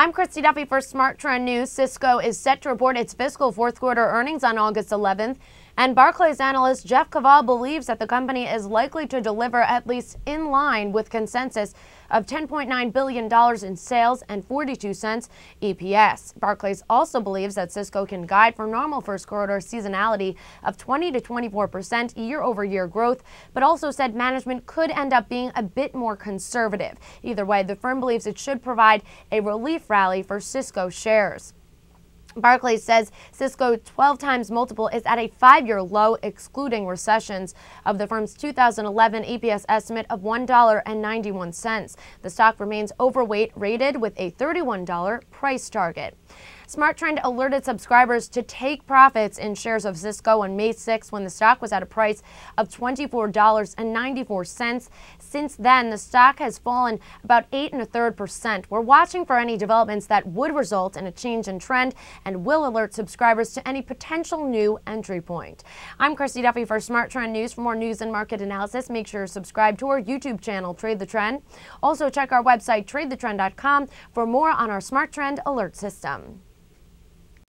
I'm Christy Duffy for SmarTrend News. Cisco is set to report its fiscal fourth quarter earnings on August 11th. And Barclays analyst Jeff Kvaal believes that the company is likely to deliver at least in line with consensus of $10.9 billion in sales and 42 cents EPS. Barclays also believes that Cisco can guide for normal first quarter seasonality of 20 to 24 percent year over year growth, but also said management could end up being a bit more conservative. Either way, the firm believes it should provide a relief rally for Cisco shares. Barclays says Cisco 12 times multiple is at a five year low, excluding recessions, of the firm's 2011 EPS estimate of $1.91. The stock remains overweight rated with a $31 price target. SmarTrend alerted subscribers to take profits in shares of Cisco on May 6 when the stock was at a price of $24.94. Since then, the stock has fallen about eight and a third percent. We're watching for any developments that would result in a change in trend and will alert subscribers to any potential new entry point. I'm Christy Duffy for SmarTrend News. For more news and market analysis, make sure to subscribe to our YouTube channel, Trade the Trend. Also, check our website, tradethetrend.com, for more on our SmarTrend alert system.